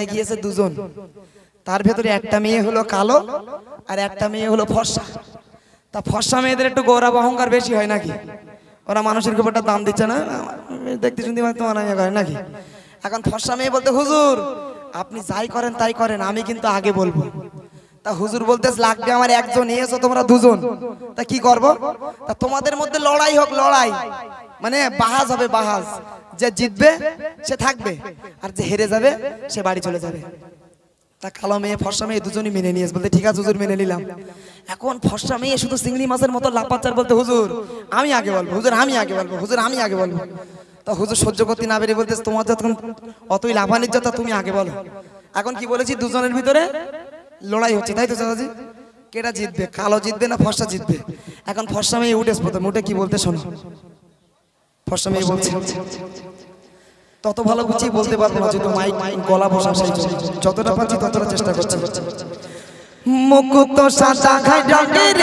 সেখানে গিয়েছে দুজন? তার ভেতরে একটা মেয়ে হলো কালো আর একটা মেয়ে হলো ফর্সা। তা ফর্সা মেয়েদের একটু গৌরব অহংকার বেশি হয় নাকি? ওরা মানুষের খুব একটা দাম দিচ্ছে না? দেখতে শুনতে পাই তোমার আমি হয় নাকি? এখন ফর্সা মেয়ে বলতে, হুজুর, আপনি যাই করেন তাই করেন, আমি কিন্তু আগে বলব। তা হুজুর বলতে লাগবে আমার একজন এসো তোমরা দুজন। তা কি করব? তা তোমাদের মধ্যে লড়াই হোক, লড়াই। মানে বাহাজ হবে বাহাজ। যে জিতবে, সে থাকবে। আর যে হেরে যাবে, সে বাড়ি চলে যাবে। তা কালো মেয়ে, ফর্সা মেয়ে দুজনই মেনে নিয়েছে বলতে, ঠিক আছে, হুজুর, মেনে নিলাম। এখন ফর্সা মেয়ে শুধু চিংড়ি মাছের মতো লাপাচার বলতে, হুজুর, আমি আগে বলব, হুজুর, আমি আগে বলব, হুজুর, আমি আগে বলব। তা হুজুর সহ্য করতে না বেরিয়ে বলতে তোমার যতক্ষণ অতই লাভানির যত তুমি আগে বলো। এখন কি বলেছি, দুজনের ভিতরে লড়াই হচ্ছে, তাই তো চাচাজি? কেটা জিতবে, কালো জিতবে না ফর্সা জিতবে? এখন ফর্সা মেয়ে উঠে প্রথম উঠে কি বলতে শোনো। ফর্সা মেয়ে বলছে। তত ভালো বুঝিয়ে বলতে পারব না যদি মাইক গলা বসা সেই যতটা পাচ্ছি ততটা চেষ্টা করছি। মুকুত সাদা খাই রঙের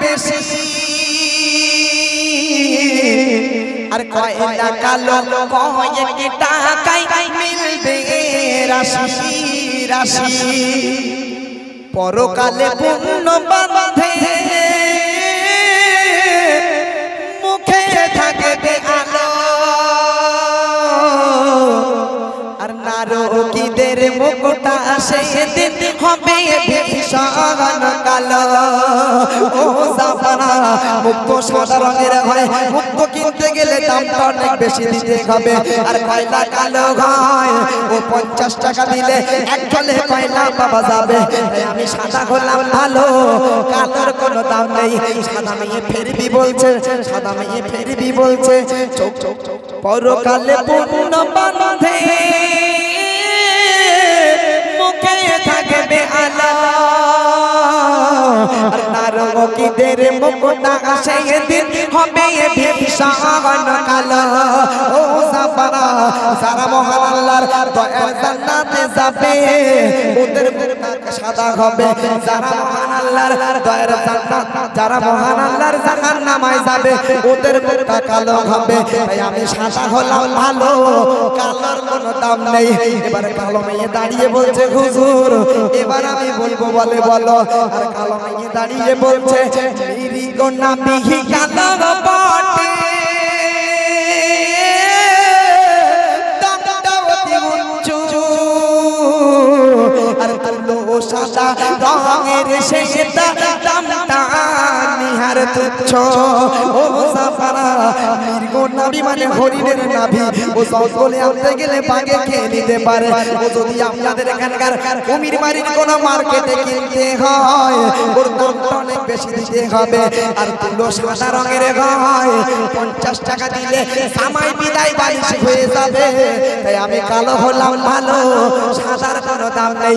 বেশি। আর কয়লা কালো কয়েক টাকায় মিলবে। রাশি রাশি। পরকালে পূর্ণ বাঁধে। নারকীদের মুখটা সেদিন হবে ভীষণ ও মুক্ত সাদা রঙের হয়, মুক্ত কিনতে গেলে দামটা অনেক বেশি দিতে হবে। আর কয়লা কালো হয়, ও পঞ্চাশ টাকা দিলে এক জলে কয়লা পাওয়া যাবে। আমি সাদা হলাম ভালো, কালোর কোনো দাম নেই। সাদা মেয়ে ফেরবি বলছে, সাদা মেয়ে ফেরবি বলছে, চোখ চোখ পরকালে পূর্ণ বাঁধে আলো আর নারকীদের মুখটা সেদিন হবে ভীষণ কালো যাবে। ওদের সাদা হবে। যারা মহান আল্লাহর যারা মহান আল্লাহর ওদের মুখটা কালো হবে। আমি সাদা হলাম ভালো, কালোর কোনো দাম নেই। এবার কালো মেয়ে দাঁড়িয়ে বলছে, হুজুর, এবার আমি বলব বলে বলো। আর কালো মেয়ে দাঁড়িয়ে বলছে মেরি গোনা বিহি রঙের দামটা নিহার তুচ্ছ। ও সাফারা মানে হরিণের নাভি। ও সকলে আনতে গেলে বাগে খেয়ে নিতে পারে। ও যদি আপনাদের এখানকার কুমির বাড়ির কোনো মার্কেটে কিনতে হয়, ওর দামটা দিতে হবে। আর সাদা রঙের হয়। পঞ্চাশ টাকা দিলে সামাই বিদায় বালিশ হয়ে যাবে। তাই আমি কালো হলাম ভালো, সাদার কোনো দাম নেই।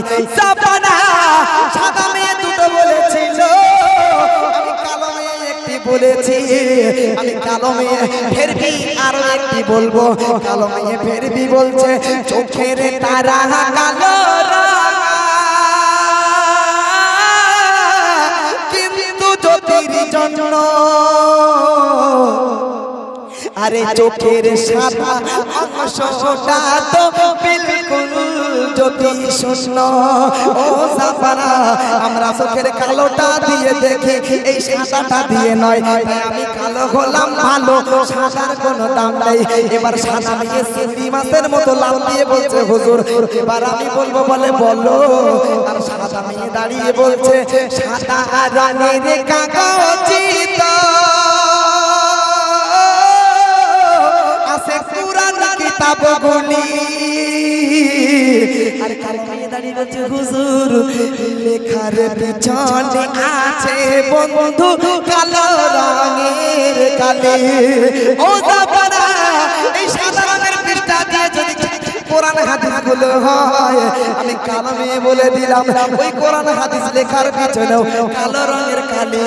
সাদা মেয়ে দুটো বলেছিল। বলেছি। আমি কালো মেয়ে ফেরবি, আরও একটি বলব। কালো মেয়ে ফেরবি বলছে, চোখের তারা কালো আরে চোখের সাদা অংশটা তো বিলকুল যদি শূন্য, ও সাফারা আমরা চোখের কালোটা দিয়ে দেখি, এই সাদাটা দিয়ে নয়। তাই আমি কালো হলাম, ভালো, সাদার কোনো দাম নেই। এবার সাদা দিয়ে চিংড়ি মাছের মতো লাল দিয়ে বলছে, হুজুর, এবার আমি বলব, বলে বলো। আর সাদা মেয়ে দাঁড়িয়ে বলছে, সাদা রঙের কাগজিত আছে কুরআন কিতাবগুলি। দাঁড়িয়ে বলছে, হুজুর, লেখার পিছনে আছে বন্ধু কালো রঙের কালে। ও জাপানা এই সাদা রঙের পৃষ্ঠা দিয়ে যদি কোরআন হাদিস গুলো হয়, আমি কালো মেয়ে বলে দিলাম, ওই কোরআন হাদিস লেখার পিছনেও কালো রঙের কালি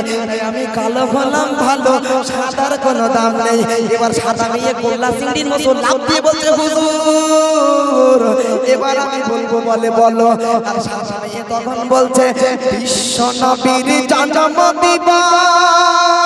আমি কালো হলাম ভালো, সাদার কোনো দাম নেই। এবার সাদা মেয়ে গোল্লা চিংড়ির মতো লাভ দিয়ে বলছে, হুজুর, এবার আমি বলব, বলে বলো। তখন বলছে, বিশ্ব নবীর জন্ম দিবস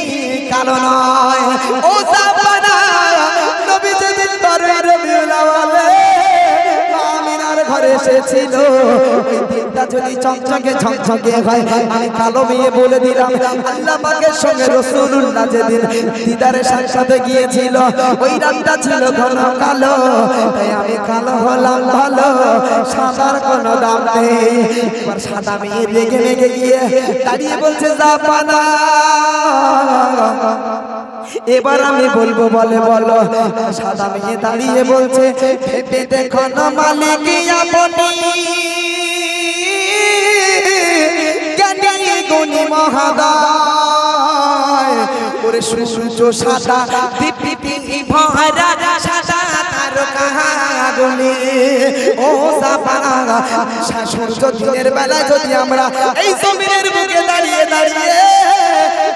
কালো নয়। ও ঘরে এসেছিল দিনটা যদি চকচকে ঝকঝকে হয়, আমি কালো মেয়ে বলে দিলাম, আল্লাহ পাকের সঙ্গে রসুল্লাহ যেদিন দিদারে সাথে গিয়েছিল, ওই রাতটা ছিল ঘন কালো আমি কালো হলাম ভালো, সাদার কোনো দাম নেই। এবার সাদা মেয়ে রেগে গিয়ে দাঁড়িয়ে বলছে জাপানা এবার আমি বলব, বলে বলো, সাদা মেয়ে দাঁড়িয়ে বলছে, ভেবে দেখো না মালিক, আপনি গুণী মহাদায়। ওরে সূর্য সাদা, দীপ্তি ভরা সাদা তার কাহাগুলি। ও সাপানা সূর্য দিনের যদি আমরা এই জমিনের বুকে দাঁড়িয়ে দাঁড়িয়ে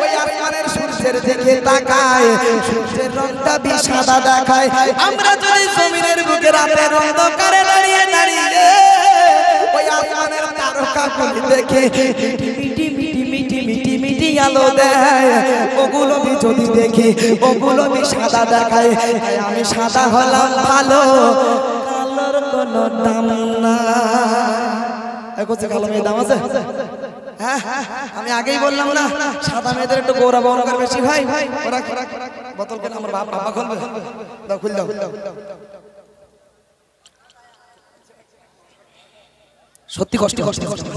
ওই আসমানের সূর্যের দিকে তাকায় সূর্যের বিষাদা দেখায় আমরা দাঁড়িয়ে দাঁড়িয়ে ওই তারকাগুলি দেখে মিটি মিটি আলো দেয়। ওগুলো বি যদি দেখি ওগুলো বি সাদা দেখায়। আমি সাদা হলাম ভালো, কালোর কোনো দাম না একছে কালো মেয়ে দাম আছে? হ্যাঁ আমি আগেই বললাম না, সাদা মেয়েদের একটু গৌরব অহংকার বেশি ভাই ওরা বোতল কেন আমার বাবা বাবা খুলবে? দাও, খুল দাও। সত্যি কষ্ট কষ্ট কষ্ট।